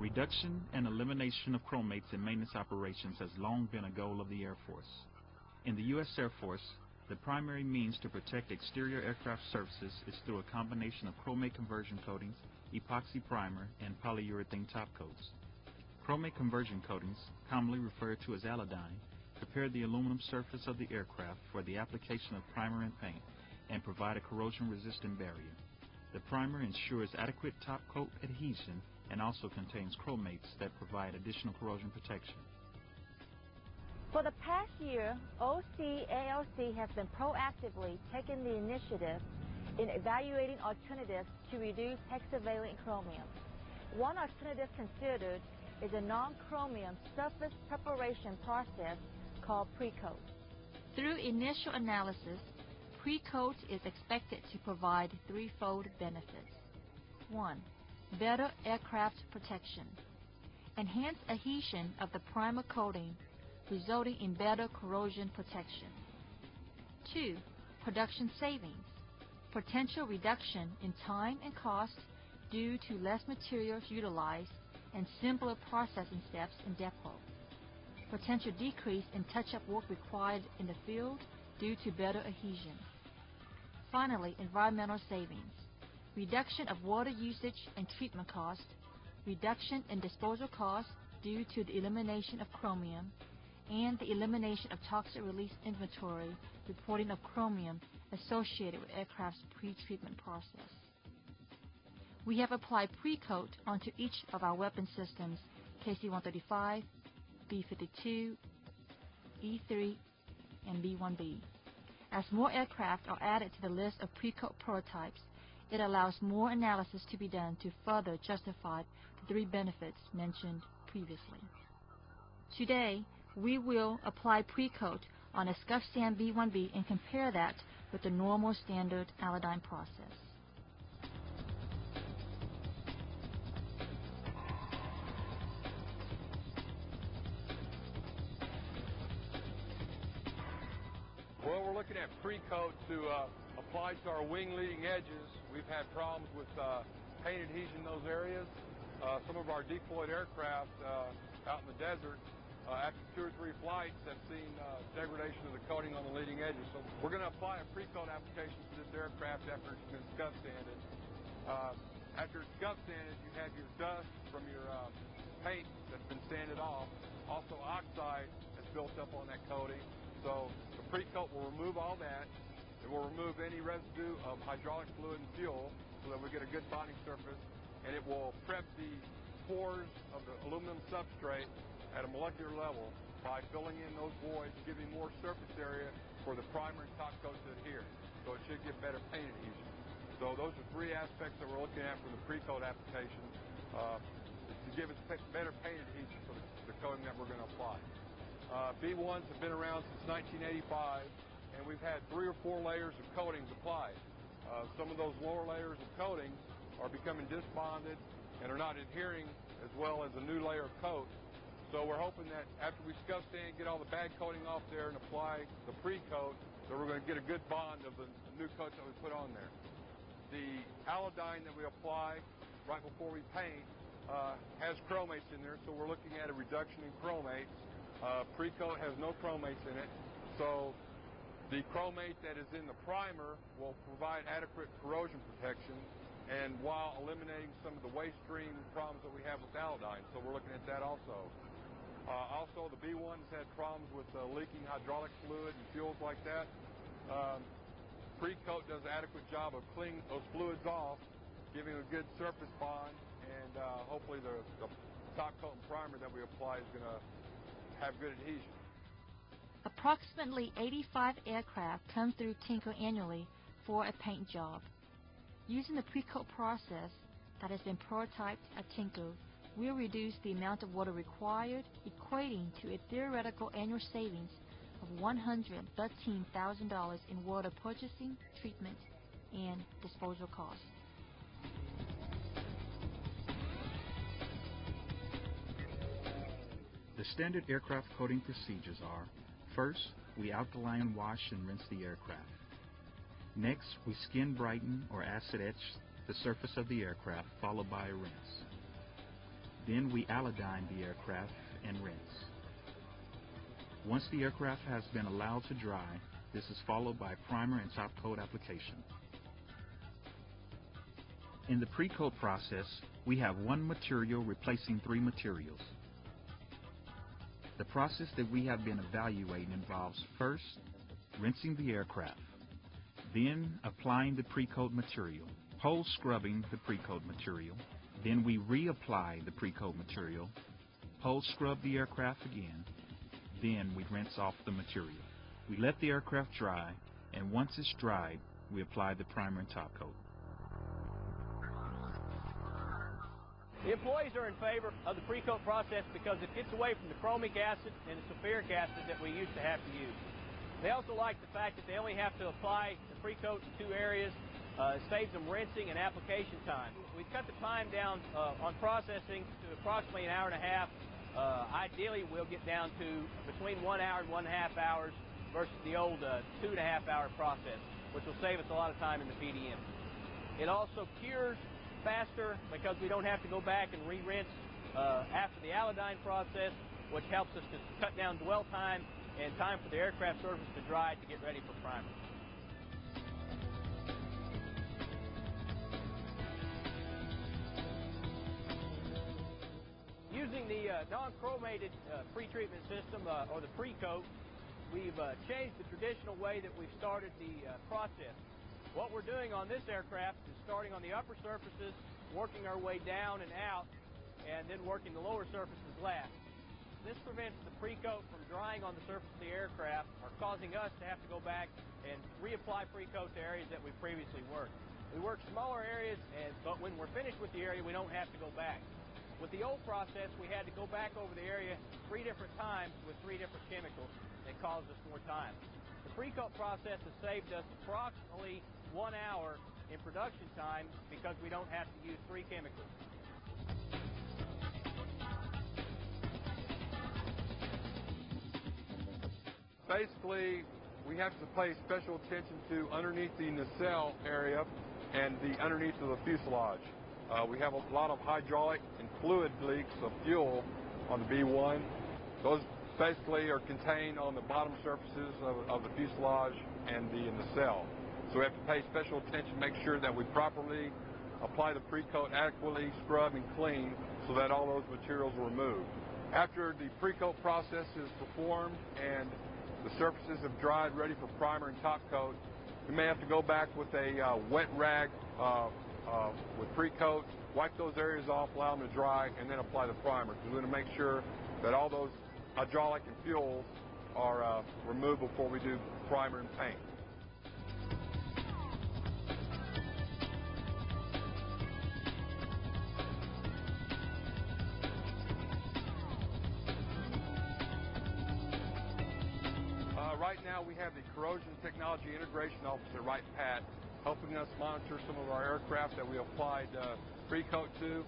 Reduction and elimination of chromates in maintenance operations has long been a goal of the Air Force. In the U.S. Air Force, the primary means to protect exterior aircraft surfaces is through a combination of chromate conversion coatings, epoxy primer, and polyurethane top coats. Chromate conversion coatings, commonly referred to as Alodine, prepare the aluminum surface of the aircraft for the application of primer and paint and provide a corrosion-resistant barrier. The primer ensures adequate top coat adhesion and also contains chromates that provide additional corrosion protection. For the past year, OC ALC has been proactively taking the initiative in evaluating alternatives to reduce hexavalent chromium. One alternative considered is a non-chromium surface preparation process called PreKote. Through initial analysis, PreKote is expected to provide threefold benefits. One, better aircraft protection. Enhanced adhesion of the primer coating, resulting in better corrosion protection. Two, production savings. Potential reduction in time and cost due to less materials utilized and simpler processing steps in depot. Potential decrease in touch-up work required in the field due to better adhesion. Finally, environmental savings. Reduction of water usage and treatment cost, reduction in disposal costs due to the elimination of chromium, and the elimination of toxic release inventory reporting of chromium associated with aircraft's pretreatment process. We have applied PreKote onto each of our weapon systems, KC-135, B-52, E-3, and B-1B. As more aircraft are added to the list of PreKote prototypes, it allows more analysis to be done to further justify the three benefits mentioned previously. Today, we will apply PreKote on a scuff sand B-1B and compare that with the normal standard Alodine process. Well, we're looking at PreKote to uh, apply to our wing leading edges. We've had problems with uh, paint adhesion in those areas. Uh, some of our deployed aircraft uh, out in the desert, after two or three flights, have seen degradation of the coating on the leading edges. So we're going to apply a PreKote application to this aircraft after it's been scuff sanded. After it's scuff sanded, you have your dust from your paint that's been sanded off. Also, oxide has built up on that coating. So the PreKote will remove all that. Will remove any residue of hydraulic fluid and fuel so that we get a good bonding surface, and it will prep the pores of the aluminum substrate at a molecular level by filling in those voids, giving more surface area for the primer and top coat to adhere. So it should get better paint adhesion. So those are three aspects that we're looking at for the PreKote application, is to give us better paint adhesion for the coating that we're going to apply. Uh, B-1s have been around since 1985, and we've had three or four layers of coatings applied. Uh, some of those lower layers of coatings are becoming disbonded and are not adhering as well as a new layer of coat. So we're hoping that after we scuff sand, get all the bad coating off there, and apply the PreKote, that we're going to get a good bond of the new coats that we put on there. The Alodine that we apply right before we paint uh, has chromates in there, so we're looking at a reduction in chromates. Uh, precoat has no chromates in it. The chromate that is in the primer will provide adequate corrosion protection and while eliminating some of the waste stream problems that we have with Alodine. We're looking at that also. Uh, also, the B-1's had problems with uh, leaking hydraulic fluid and fuels like that. Um, PreKote does an adequate job of cleaning those fluids off, giving a good surface bond, and uh, hopefully the top coat and primer that we apply is going to have good adhesion. Approximately 85 aircraft come through Tinker annually for a paint job. Using the PreKote process that has been prototyped at Tinker, we'll reduce the amount of water required, equating to a theoretical annual savings of $113,000 in water purchasing, treatment, and disposal costs. The standard aircraft coating procedures are, first, we alkaline wash and rinse the aircraft. Next, we skin brighten or acid etch the surface of the aircraft, followed by a rinse. Then we Alodine the aircraft and rinse. Once the aircraft has been allowed to dry, this is followed by primer and top coat application. In the PreKote process, we have one material replacing three materials. The process that we have been evaluating involves first, rinsing the aircraft, then applying the PreKote material, post-scrubbing the PreKote material, then we reapply the PreKote material, post-scrub the aircraft again, then we rinse off the material. We let the aircraft dry, and once it's dried, we apply the primer and top coat. The employees are in favor of the PreKote process because it gets away from the chromic acid and the sulfuric acid that we used to have to use. They also like the fact that they only have to apply the PreKote in two areas. Uh, it saves them rinsing and application time. We've cut the time down uh, on processing to approximately an hour and a half. Uh, ideally, we'll get down to between one hour and one and a half hours versus the old uh, two and a half hour process, which will save us a lot of time in the PDM. It also cures faster because we don't have to go back and re-rinse uh, after the Alodine process, which helps us to cut down dwell time and time for the aircraft surface to dry to get ready for primer. Using the uh, non-chromated uh, pre-treatment system, uh, or the PreKote, we've uh, changed the traditional way that we've started the uh, process. What we're doing on this aircraft is starting on the upper surfaces, working our way down and out, and then working the lower surfaces last. This prevents the PreKote from drying on the surface of the aircraft or causing us to have to go back and reapply PreKote to areas that we previously worked. We work smaller areas, and, but when we're finished with the area, we don't have to go back. With the old process, we had to go back over the area three different times with three different chemicals. It caused us more time. The PreKote process has saved us approximately one hour in production time because we don't have to use three chemicals. Basically, we have to pay special attention to underneath the nacelle area and the underneath of the fuselage. Uh, we have a lot of hydraulic and fluid leaks of fuel on the B-1. Those basically are contained on the bottom surfaces of, of the fuselage and the nacelle. So we have to pay special attention, make sure that we properly apply the PreKote adequately, scrub and clean so that all those materials are removed. After the PreKote process is performed and the surfaces have dried ready for primer and top coat, we may have to go back with a uh, wet rag uh, uh, with PreKote, wipe those areas off, allow them to dry, and then apply the primer. Because we're going to make sure that all those hydraulic and fuels are uh, removed before we do primer and paint. Now we have the Corrosion Technology Integration Officer, Wright Pat, helping us monitor some of our aircraft that we applied uh, PreKote to.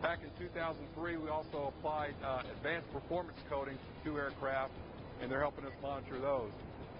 Back in 2003, we also applied uh, advanced performance coatings to two aircraft, and they're helping us monitor those.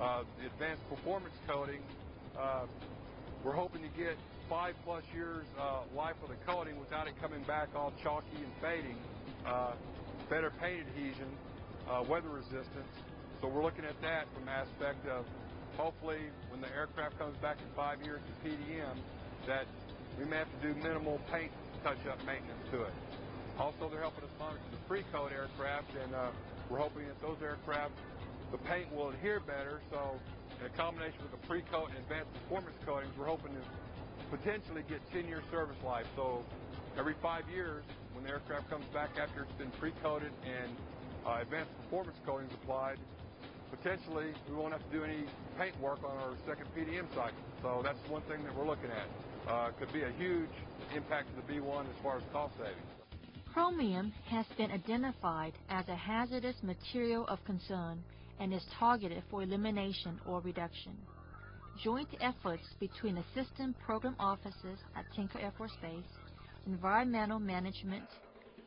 Uh, the advanced performance coating, we're hoping to get five plus years life of the coating without it coming back all chalky and fading. Better paint adhesion, weather resistance, we're looking at that from the aspect of hopefully when the aircraft comes back in five years to PDM that we may have to do minimal paint touch-up maintenance to it. Also, they're helping us monitor the PreKote aircraft, and uh, we're hoping that those aircraft, the paint will adhere better. So in a combination with the PreKote and advanced performance coatings, we're hoping to potentially get 10-year service life. So every five years, when the aircraft comes back after it's been pre-coated and uh, advanced performance coatings applied, potentially we won't have to do any paint work on our second PDM cycle. So that's one thing that we're looking at. Uh, could be a huge impact to the B1 as far as cost savings. Chromium has been identified as a hazardous material of concern and is targeted for elimination or reduction. Joint efforts between assistant program offices at Tinker Air Force Base, environmental management,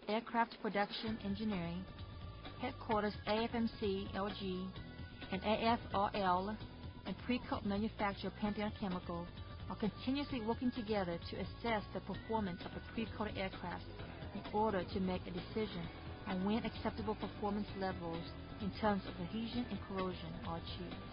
aircraft production engineering, headquarters AFMC LG, and AFRL and PreKote manufacturer Pantheon Chemical are continuously working together to assess the performance of the pre-coated aircraft in order to make a decision on when acceptable performance levels in terms of adhesion and corrosion are achieved.